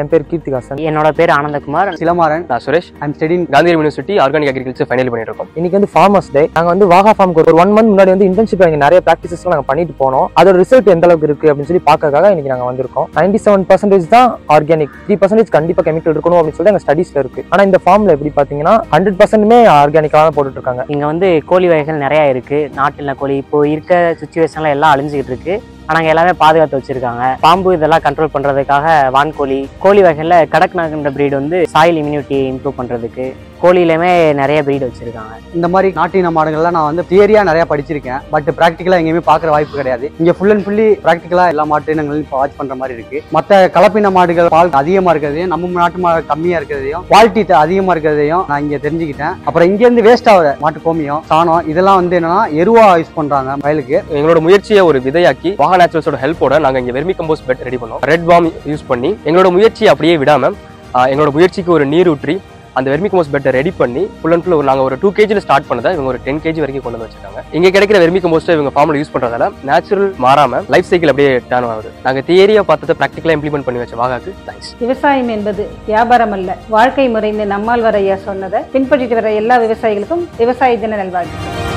என் பேர் கீர்த்திகாசன் என்னோட பேர் ஆனந்தகுமார். சிலமாறன். நான் Suresh. I'm studying Gandhi university organic agriculture final பண்ணிட்டு இருக்கோம் இன்னைக்கு வந்து ஃபார்மர்ஸ் டே நாங்க வந்து வாகா ஃபார்முக்கு ஒரு ஒன் மந்த் முன்னாடி வந்து இன்டர்ன்ஷிப் எங்க நிறைய ப்ராக்டிசஸ்லாம் நாங்க பண்ணிட்டு போனோம். அதோட ரிசல்ட் எந்த அளவுக்கு இருக்கு அப்படின்னு சொல்லி பார்க்கறதுக்காக இன்னைக்கு நாங்க வந்திருக்கோம். நைன்டி செவன் பர்சன்டேஜ் தான் ஆர்கானிக் த்ரீ பர்சன்டேஜ் கண்டிப்பா கெமிக்கல் இருக்கணும் அப்படின்னு சொல்லி எங்க ஸ்டடீஸ்ல இருக்கு. ஆனா இந்த ஃபார்ம்ல எப்படி பாத்தீங்கன்னா ஹண்ட்ரட் பர்சன்ட்மே ஆர்கானிக்காக தான் போட்டுட்டு இருக்காங்க இங்க வந்து கோழி வகைகள் நிறைய இருக்கு. நாட்டில் கோழி இப்போ இருக்க சுச்சுவேஷன்ல எல்லாம் அழிஞ்சுக்கிட்டு இருக்கு. ஆனால் எல்லாமே பாதுகாத்து வச்சிருக்காங்க. பாம்பு இதெல்லாம் கண்ட்ரோல் பண்றதுக்காக வான்கோழி கோழி வகைகள்ல கடக்நாக்ன்ற பிரீடு வந்து சாயில் இம்யூனிட்டியை இம்ப்ரூவ் பண்றதுக்கு கோழியிலுமே நிறைய breed வச்சிருக்காங்க. இந்த மாதிரி நாட்டின மாடுகள்லாம் நான் வந்து தியரியா நிறைய படிச்சிருக்கேன். பட் ப்ராக்டிக்கலா எங்கேயுமே பார்க்குற வாய்ப்பு கிடையாது. இங்க ஃபுல் அண்ட் ஃபுல்லி ப்ராக்டிக்கலா எல்லா மாட்டு இனங்களையும் இப்போ வாட்ச் பண்ற மாதிரி இருக்கு. மற்ற கலப்பின மாடுகள் பால் அதிகமா இருக்கிறதையும் நம்ம நாட்டு மாடு கம்மியா இருக்கிறதையும் குவாலிட்டி அதிகமா இருக்கிறதையும் நான் இங்க தெரிஞ்சுக்கிட்டேன். அப்புறம் இங்க இருந்து வேஸ்ட் ஆகுற மாட்டு கோமியம் சாணம் இதெல்லாம் வந்து என்னன்னா எருவா யூஸ் பண்றாங்க வயலுக்கு. எங்களோட முயற்சியை ஒரு விதையாக்கி வாகா நேச்சுரல்ஸோட ஹெல்ப்போட நாங்க இங்க வெர்மி கம்போஸ்ட் பெட் ரெடி பண்ணோம். ரெட் பாம் யூஸ் பண்ணி எங்களோட முயற்சியை அப்படியே விடாம ஆஹ், எங்களோட முயற்சிக்கு ஒரு நீர் ஊற்றி அந்த வெர்மி கம்போஸ்ட் பெட்டை ரெடி பண்ணி ஃபுல் அண்ட் ஃபுல் நாங்கள் ஒரு டூ கேஜியில் ஸ்டார்ட் பண்ணதை இவங்க ஒரு டென் கேஜி வரைக்கும் கொண்டு வந்து வச்சிருக்காங்க. இங்கே கிடைக்கிற வெர்மி இவங்க ஃபார்மில் யூஸ் பண்ணுறதால நேச்சுரல் மாறாம லைஃப் சைக்கிள் அப்படியே டேர்ன் ஆகுது. நாங்கள் தியரியாக பார்த்ததை ப்ராக்டிக்கலாக இம்ப்ளிமெண்ட் பண்ணி வச்ச வாகாக்கு தேங்க்ஸ் விவசாயம் என்பது வியாபாரம் அல்ல வாழ்க்கை முறைன்னு நம்மால் வரையா சொன்னதை பின்பற்றிட்டு வர எல்லா விவசாயிகளுக்கும் விவசாய தின நல்வாழ்த்து